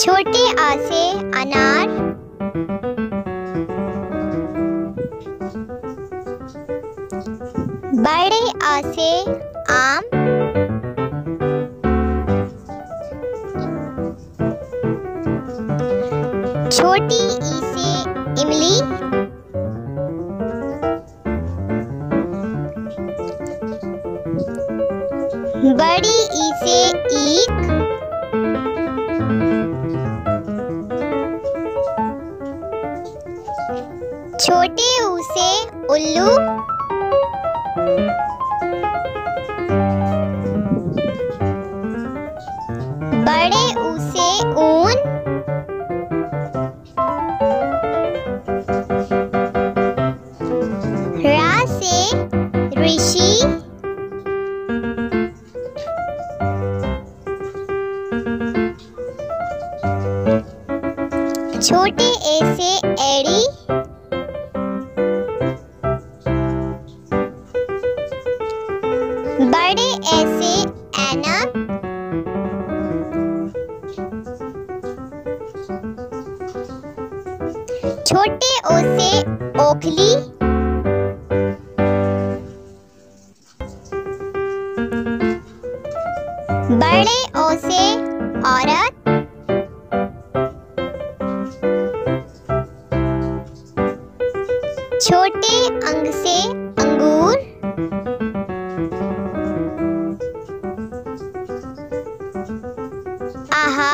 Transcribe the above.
छोटे आ से अनार। बड़े आ से आम। छोटी ई से इमली। बड़ी ई ईख छोटे ऊ से उल्लू। बड़े ऊ से ऊन। से छोटे ए से एड़ी। बड़े ए से छोटे ओ से ओखली। बड़े ओ से औरत। छोटे अंग से अंगूर। आहा